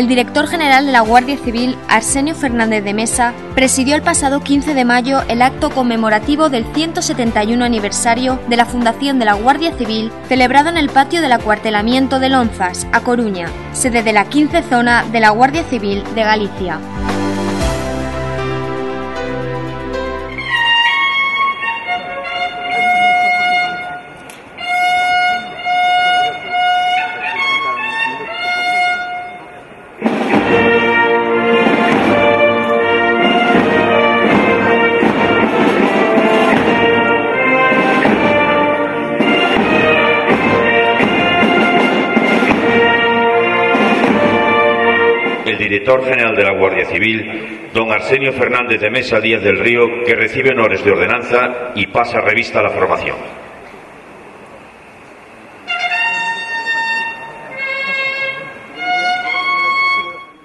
El director general de la Guardia Civil, Arsenio Fernández de Mesa, presidió el pasado 15 de mayo el acto conmemorativo del 171 aniversario de la fundación de la Guardia Civil, celebrado en el patio del acuartelamiento de Lonzas, a Coruña, sede de la 15 zona de la Guardia Civil de Galicia. Director general de la Guardia Civil, don Arsenio Fernández de Mesa Díaz del Río, que recibe honores de ordenanza y pasa revista a la formación.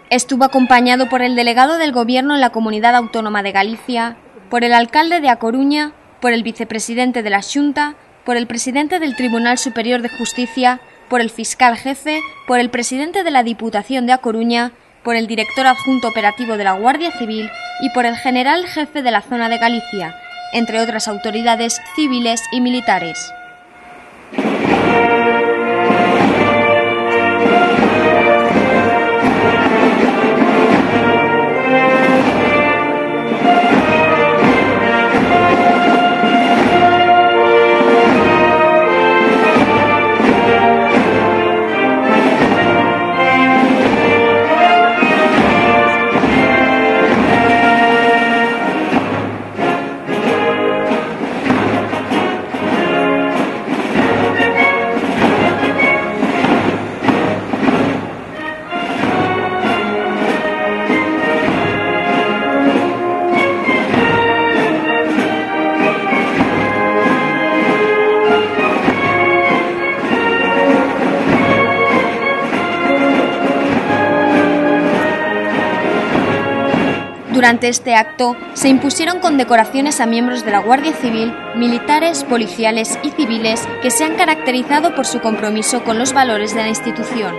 Estuvo acompañado por el delegado del Gobierno en la Comunidad Autónoma de Galicia, por el alcalde de A Coruña, por el vicepresidente de la Junta, por el presidente del Tribunal Superior de Justicia, por el fiscal jefe, por el presidente de la Diputación de A Coruña, por el director adjunto operativo de la Guardia Civil y por el general jefe de la zona de Galicia, entre otras autoridades civiles y militares. Durante este acto se impusieron condecoraciones a miembros de la Guardia Civil, militares, policiales y civiles que se han caracterizado por su compromiso con los valores de la institución.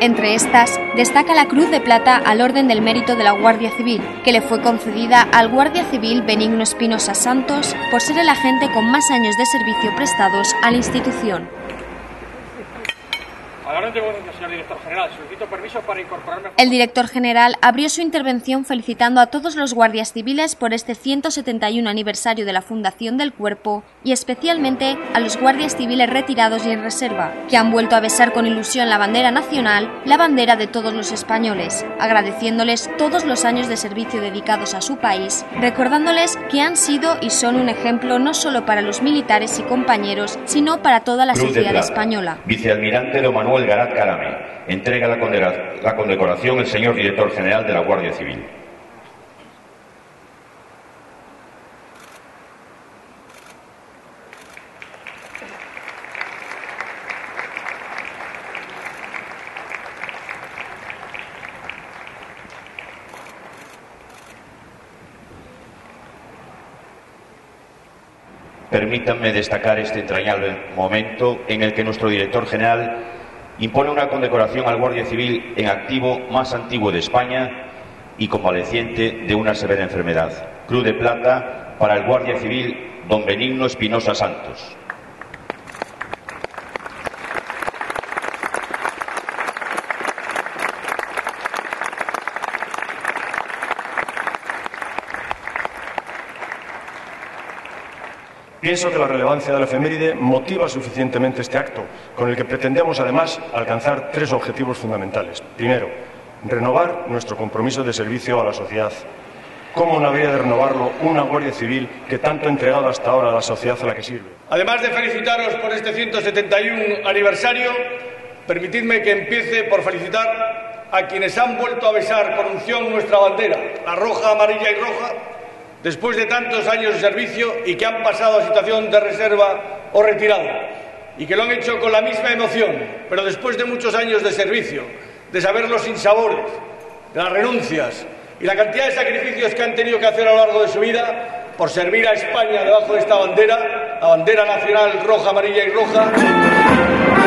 Entre estas, destaca la Cruz de Plata al Orden del Mérito de la Guardia Civil, que le fue concedida al Guardia Civil Benigno Espinosa Santos por ser el agente con más años de servicio prestados a la institución. El director general abrió su intervención felicitando a todos los guardias civiles por este 171 aniversario de la fundación del cuerpo y especialmente a los guardias civiles retirados y en reserva, que han vuelto a besar con ilusión la bandera nacional, la bandera de todos los españoles, agradeciéndoles todos los años de servicio dedicados a su país, recordándoles que han sido y son un ejemplo no solo para los militares y compañeros, sino para toda la sociedad española. Vicealmirante Don Manuel Garat Carame entrega la condecoración el señor director general de la Guardia Civil. Permítanme destacar este entrañable momento en el que nuestro director general impone una condecoración al Guardia Civil en activo más antiguo de España y convaleciente de una severa enfermedad. Cruz de Plata para el Guardia Civil don Benigno Espinosa Santos. Pienso que la relevancia de la efeméride motiva suficientemente este acto, con el que pretendemos además alcanzar tres objetivos fundamentales. Primero, renovar nuestro compromiso de servicio a la sociedad. ¿Cómo no habría de renovarlo una Guardia Civil que tanto ha entregado hasta ahora a la sociedad a la que sirve? Además de felicitaros por este 171 aniversario, permitidme que empiece por felicitar a quienes han vuelto a besar con unción nuestra bandera, la roja, amarilla y roja, después de tantos años de servicio y que han pasado a situación de reserva o retirado y que lo han hecho con la misma emoción, pero después de muchos años de servicio, de saber los sinsabores, de las renuncias y la cantidad de sacrificios que han tenido que hacer a lo largo de su vida por servir a España debajo de esta bandera, la bandera nacional roja, amarilla y roja.